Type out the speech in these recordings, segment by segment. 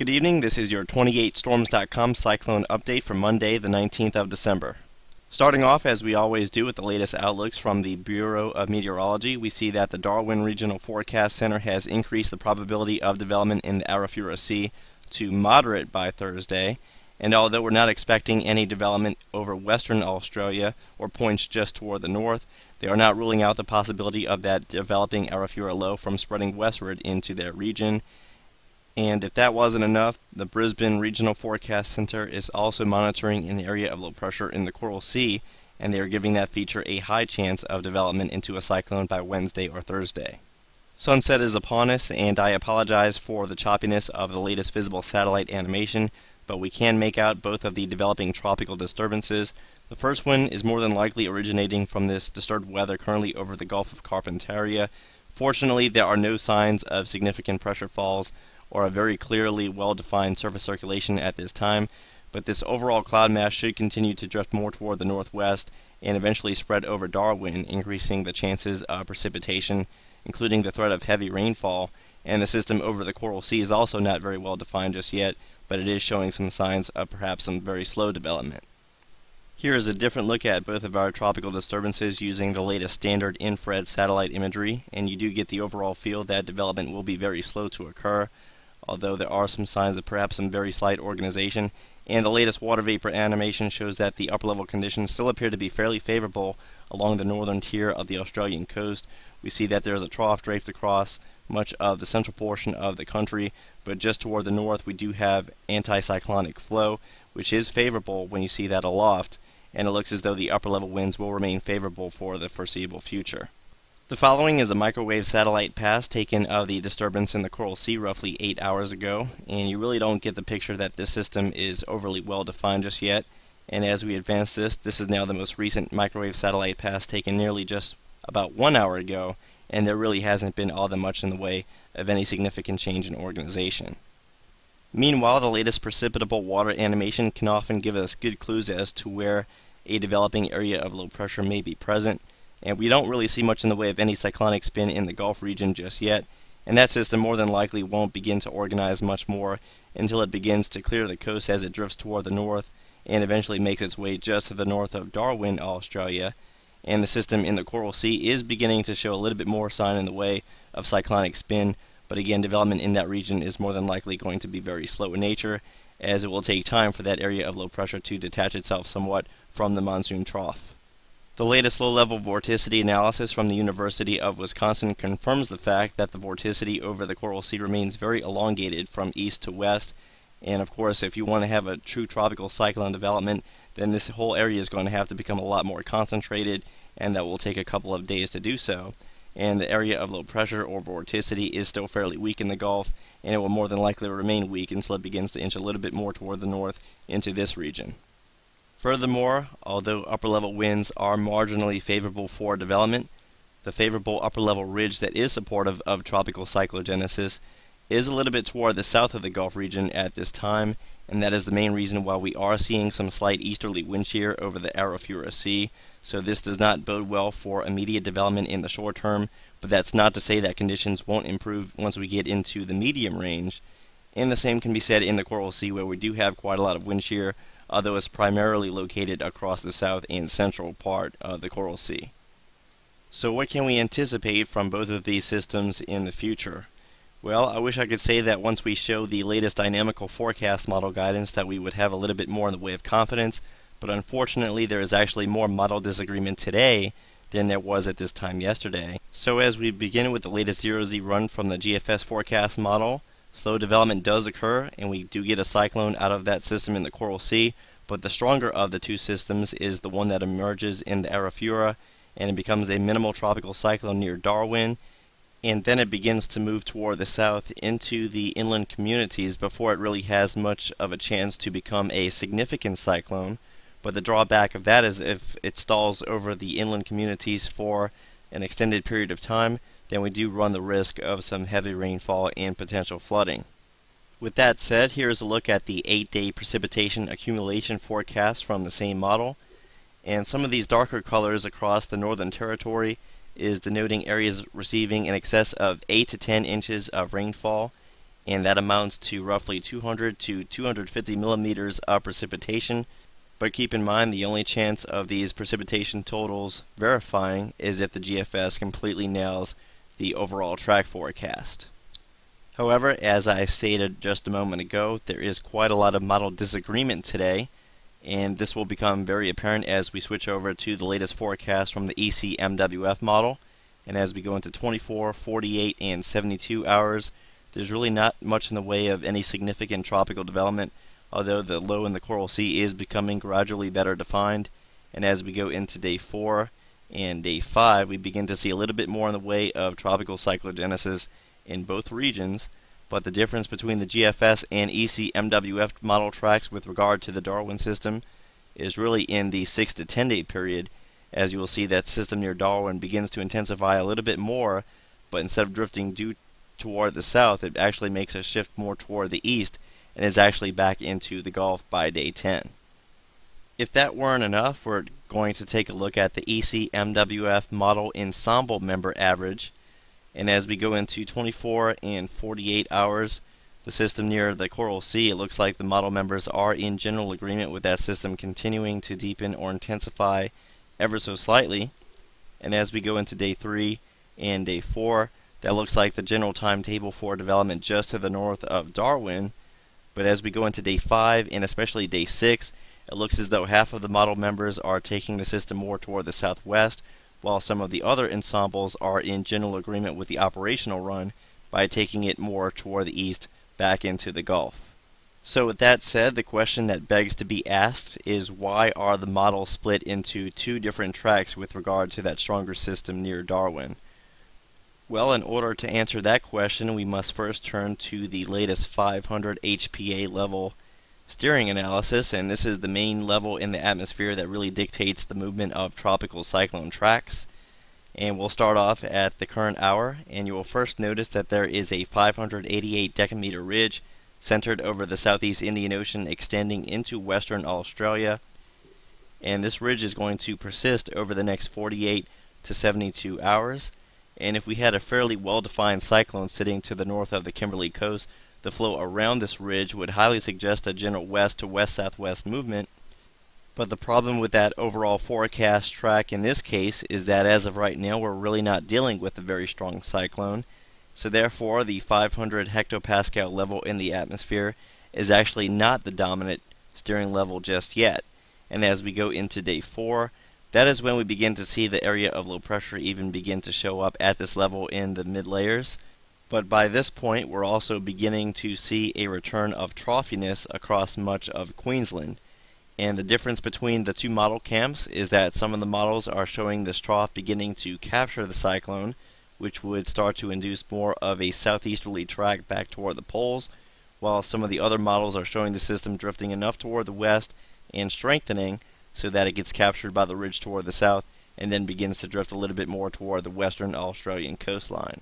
Good evening. This is your 28storms.com cyclone update for Monday, the 19th of December. Starting off, as we always do, with the latest outlooks from the Bureau of Meteorology, we see that the Darwin Regional Forecast Center has increased the probability of development in the Arafura Sea to moderate by Thursday. And although we're not expecting any development over Western Australia or points just toward the north, they are not ruling out the possibility of that developing Arafura low from spreading westward into their region and if that wasn't enough, the Brisbane Regional Forecast Center is also monitoring an area of low pressure in the Coral Sea, and they are giving that feature a high chance of development into a cyclone by Wednesday or Thursday. Sunset is upon us, and I apologize for the choppiness of the latest visible satellite animation, but we can make out both of the developing tropical disturbances. The first one is more than likely originating from this disturbed weather currently over the Gulf of Carpentaria. Fortunately, there are no signs of significant pressure falls or a very clearly well-defined surface circulation at this time, but this overall cloud mass should continue to drift more toward the northwest and eventually spread over Darwin, increasing the chances of precipitation, including the threat of heavy rainfall, and the system over the Coral Sea is also not very well defined just yet, but it is showing some signs of perhaps some very slow development. Here is a different look at both of our tropical disturbances using the latest standard infrared satellite imagery, and you do get the overall feel that development will be very slow to occur, although there are some signs of perhaps some very slight organization. And the latest water vapor animation shows that the upper level conditions still appear to be fairly favorable along the northern tier of the Australian coast. We see that there is a trough draped across much of the central portion of the country, but just toward the north we do have anticyclonic flow, which is favorable when you see that aloft, and it looks as though the upper level winds will remain favorable for the foreseeable future. The following is a microwave satellite pass taken of the disturbance in the Coral Sea roughly 8 hours ago, and you really don't get the picture that this system is overly well defined just yet. And as we advance this, this is now the most recent microwave satellite pass taken nearly just about one hour ago, and there really hasn't been all that much in the way of any significant change in organization. Meanwhile, the latest precipitable water animation can often give us good clues as to where a developing area of low pressure may be present and we don't really see much in the way of any cyclonic spin in the Gulf region just yet, and that system more than likely won't begin to organize much more until it begins to clear the coast as it drifts toward the north and eventually makes its way just to the north of Darwin, Australia, and the system in the Coral Sea is beginning to show a little bit more sign in the way of cyclonic spin, but again, development in that region is more than likely going to be very slow in nature, as it will take time for that area of low pressure to detach itself somewhat from the monsoon trough. The latest low-level vorticity analysis from the University of Wisconsin confirms the fact that the vorticity over the Coral Sea remains very elongated from east to west. And of course, if you want to have a true tropical cyclone development, then this whole area is going to have to become a lot more concentrated, and that will take a couple of days to do so. And the area of low pressure or vorticity is still fairly weak in the Gulf, and it will more than likely remain weak until it begins to inch a little bit more toward the north into this region. Furthermore, although upper level winds are marginally favorable for development, the favorable upper level ridge that is supportive of tropical cyclogenesis is a little bit toward the south of the Gulf region at this time, and that is the main reason why we are seeing some slight easterly wind shear over the Arafura Sea. So this does not bode well for immediate development in the short term, but that's not to say that conditions won't improve once we get into the medium range. And the same can be said in the Coral Sea where we do have quite a lot of wind shear although it's primarily located across the south and central part of the Coral Sea. So what can we anticipate from both of these systems in the future? Well, I wish I could say that once we show the latest dynamical forecast model guidance that we would have a little bit more in the way of confidence, but unfortunately there is actually more model disagreement today than there was at this time yesterday. So as we begin with the latest 0Z run from the GFS forecast model, Slow development does occur, and we do get a cyclone out of that system in the Coral Sea, but the stronger of the two systems is the one that emerges in the Arafura, and it becomes a minimal tropical cyclone near Darwin, and then it begins to move toward the south into the inland communities before it really has much of a chance to become a significant cyclone. But the drawback of that is if it stalls over the inland communities for an extended period of time, then we do run the risk of some heavy rainfall and potential flooding. With that said, here is a look at the 8-day precipitation accumulation forecast from the same model. And some of these darker colors across the Northern Territory is denoting areas receiving in excess of 8 to 10 inches of rainfall. and that amounts to roughly 200 to 250 millimeters of precipitation. But keep in mind the only chance of these precipitation totals verifying is if the GFS completely nails the overall track forecast. However, as I stated just a moment ago, there is quite a lot of model disagreement today, and this will become very apparent as we switch over to the latest forecast from the ECMWF model. And as we go into 24, 48, and 72 hours, there's really not much in the way of any significant tropical development, although the low in the Coral Sea is becoming gradually better defined. And as we go into day 4 and day 5, we begin to see a little bit more in the way of tropical cyclogenesis in both regions, but the difference between the GFS and ECMWF model tracks with regard to the Darwin system is really in the 6 to 10 day period, as you will see that system near Darwin begins to intensify a little bit more, but instead of drifting due toward the south, it actually makes a shift more toward the east and is actually back into the Gulf by day 10. If that weren't enough, we're going to take a look at the ECMWF model ensemble member average and as we go into 24 and 48 hours, the system near the Coral Sea, it looks like the model members are in general agreement with that system continuing to deepen or intensify ever so slightly. And as we go into day 3 and day 4, that looks like the general timetable for development just to the north of Darwin. But as we go into day 5 and especially day 6, it looks as though half of the model members are taking the system more toward the southwest, while some of the other ensembles are in general agreement with the operational run by taking it more toward the east back into the Gulf. So with that said, the question that begs to be asked is why are the models split into two different tracks with regard to that stronger system near Darwin? Well, in order to answer that question, we must first turn to the latest 500 HPA level steering analysis, and this is the main level in the atmosphere that really dictates the movement of tropical cyclone tracks. And we'll start off at the current hour, and you will first notice that there is a 588 decameter ridge centered over the southeast Indian Ocean extending into western Australia. And this ridge is going to persist over the next 48 to 72 hours. And if we had a fairly well defined cyclone sitting to the north of the Kimberley coast, the flow around this ridge would highly suggest a general west to west southwest movement. But the problem with that overall forecast track in this case is that as of right now we're really not dealing with a very strong cyclone. So therefore the 500 hectopascal level in the atmosphere is actually not the dominant steering level just yet. And as we go into day 4, that is when we begin to see the area of low pressure even begin to show up at this level in the mid layers. But by this point, we're also beginning to see a return of troughiness across much of Queensland. And the difference between the two model camps is that some of the models are showing this trough beginning to capture the cyclone, which would start to induce more of a southeasterly track back toward the poles, while some of the other models are showing the system drifting enough toward the west and strengthening so that it gets captured by the ridge toward the south and then begins to drift a little bit more toward the western Australian coastline.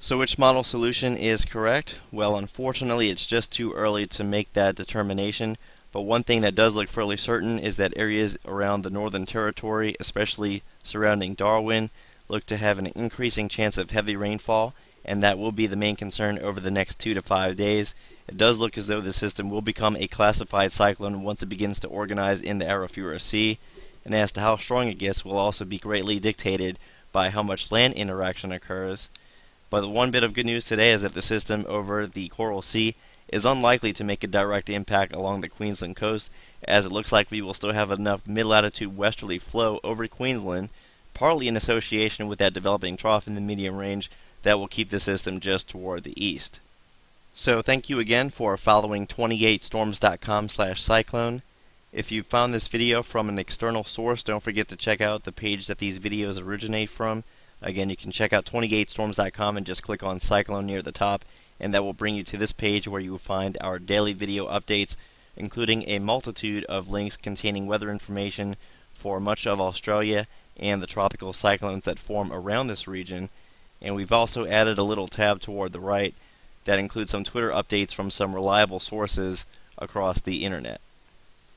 So which model solution is correct? Well, unfortunately, it's just too early to make that determination. But one thing that does look fairly certain is that areas around the Northern Territory, especially surrounding Darwin, look to have an increasing chance of heavy rainfall, and that will be the main concern over the next two to five days. It does look as though the system will become a classified cyclone once it begins to organize in the Arafura Sea, and as to how strong it gets will also be greatly dictated by how much land interaction occurs. But the one bit of good news today is that the system over the Coral Sea is unlikely to make a direct impact along the Queensland coast, as it looks like we will still have enough mid-latitude westerly flow over Queensland, partly in association with that developing trough in the medium range that will keep the system just toward the east. So thank you again for following 28storms.com slash cyclone. If you found this video from an external source, don't forget to check out the page that these videos originate from. Again, you can check out 28storms.com and just click on Cyclone near the top, and that will bring you to this page where you will find our daily video updates, including a multitude of links containing weather information for much of Australia and the tropical cyclones that form around this region. And we've also added a little tab toward the right that includes some Twitter updates from some reliable sources across the internet.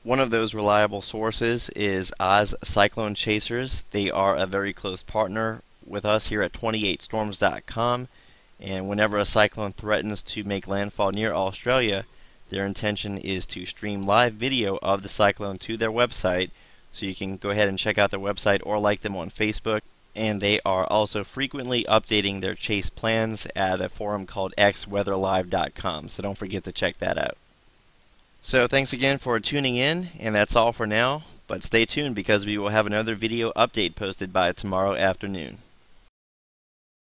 One of those reliable sources is Oz Cyclone Chasers. They are a very close partner with us here at 28storms.com. And whenever a cyclone threatens to make landfall near Australia, their intention is to stream live video of the cyclone to their website. So you can go ahead and check out their website or like them on Facebook. And they are also frequently updating their chase plans at a forum called xweatherlive.com. So don't forget to check that out. So thanks again for tuning in, and that's all for now. But stay tuned because we will have another video update posted by tomorrow afternoon.